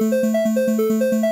Música